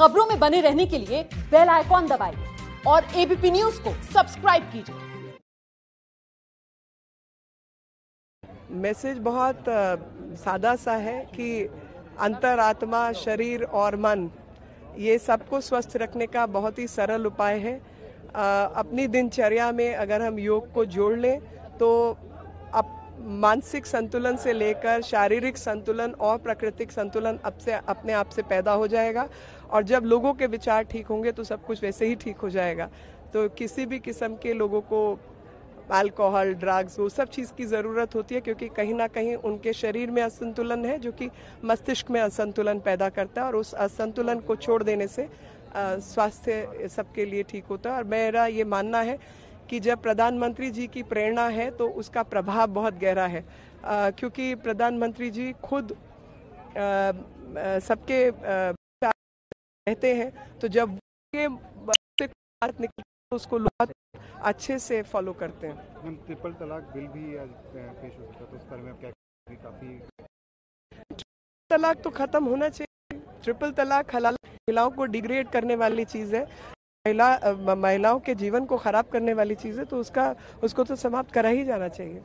खबरों में बने रहने के लिए बेल आइकॉन दबाइए और एबीपी न्यूज़ को सब्सक्राइब कीजिए। मैसेज बहुत सादा सा है कि अंतरात्मा शरीर और मन ये सबको स्वस्थ रखने का बहुत ही सरल उपाय है। अ, अपनी दिनचर्या में अगर हम योग को जोड़ लें तो अप मानसिक संतुलन से लेकर शारीरिक संतुलन और प्राकृतिक संतुलन अब से अपने आप से पैदा हो जाएगा। और जब लोगों के विचार ठीक होंगे तो सब कुछ वैसे ही ठीक हो जाएगा। तो किसी भी किस्म के लोगों को अल्कोहल ड्रग्स वो सब चीज़ की ज़रूरत होती है क्योंकि कहीं ना कहीं उनके शरीर में असंतुलन है जो कि मस्तिष्क में असंतुलन पैदा करता है और उस असंतुलन को छोड़ देने से स्वास्थ्य सबके लिए ठीक होता है। और मेरा ये मानना है कि जब प्रधानमंत्री जी की प्रेरणा है तो उसका प्रभाव बहुत गहरा है। क्योंकि प्रधानमंत्री जी खुद सबके कहते हैं तो जब के से बात निकलती है तो उसको लोग अच्छे से फॉलो करते हैं। ट्रिपल तलाक बिल भी आज पेश हो चुका तो इस बारे में क्या काफ़ी तलाक तो खत्म होना चाहिए। ट्रिपल तलाक हलाल महिलाओं को डिग्रेड करने वाली चीज़ है। महिला महिलाओं के जीवन को खराब करने वाली चीज़ है तो उसका, उसको तो समाप्त करा ही जाना चाहिए।